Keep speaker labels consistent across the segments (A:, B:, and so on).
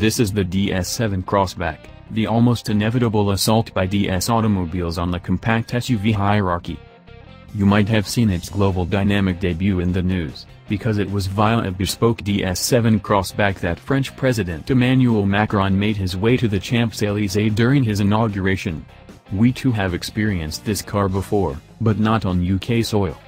A: This is the DS7 Crossback, the almost inevitable assault by DS automobiles on the compact SUV hierarchy. You might have seen its global dynamic debut in the news, because it was via a bespoke DS7 Crossback that French President Emmanuel Macron made his way to the Champs-Élysées during his inauguration. We too have experienced this car before, but not on UK soil.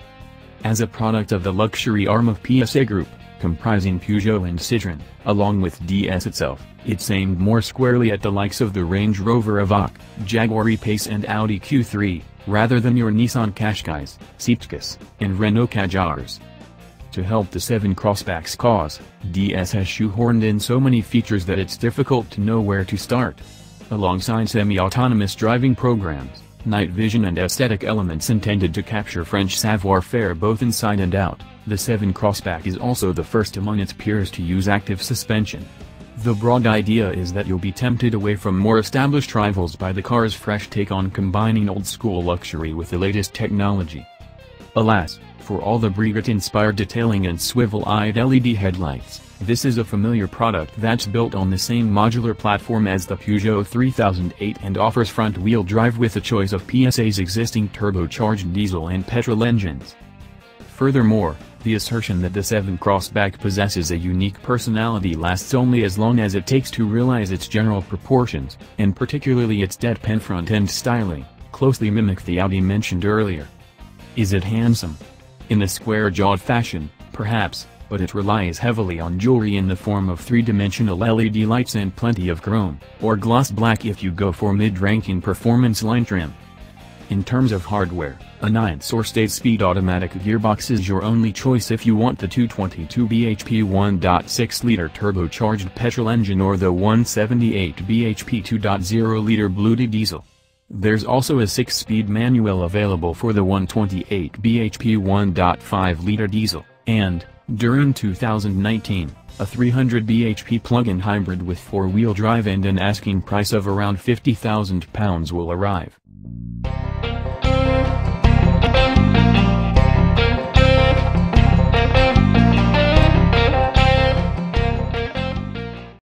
A: As a product of the luxury arm of PSA Group, comprising Peugeot and Citroën, along with DS itself, it's aimed more squarely at the likes of the Range Rover Evoque, Jaguar E-Pace and Audi Q3, rather than your Nissan Qashqais, Cee'T's, and Renault Kadjars. To help the 7 Crossback's cause, DS has shoehorned in so many features that it's difficult to know where to start. Alongside semi-autonomous driving programs, night vision and aesthetic elements intended to capture French savoir-faire both inside and out, the 7 Crossback is also the first among its peers to use active suspension. The broad idea is that you'll be tempted away from more established rivals by the car's fresh take on combining old-school luxury with the latest technology. Alas, for all the Breguet-inspired detailing and swivel-eyed LED headlights, this is a familiar product that's built on the same modular platform as the Peugeot 3008 and offers front-wheel drive with a choice of PSA's existing turbocharged diesel and petrol engines. Furthermore, the assertion that the 7 Crossback possesses a unique personality lasts only as long as it takes to realize its general proportions, and particularly its deadpan front-end styling, closely mimic the Audi mentioned earlier. Is it handsome? In a square-jawed fashion, perhaps, but it relies heavily on jewelry in the form of three-dimensional LED lights and plenty of chrome, or gloss black if you go for mid-ranking performance line trim. In terms of hardware, a 9-source 8-speed automatic gearbox is your only choice if you want the 222 bhp 1.6-liter turbocharged petrol engine or the 178 bhp 2.0-liter BlueHDi diesel. There's also a 6-speed manual available for the 128 bhp 1.5-liter diesel, and, during 2019, a 300 bhp plug-in hybrid with four-wheel drive and an asking price of around £50,000 will arrive.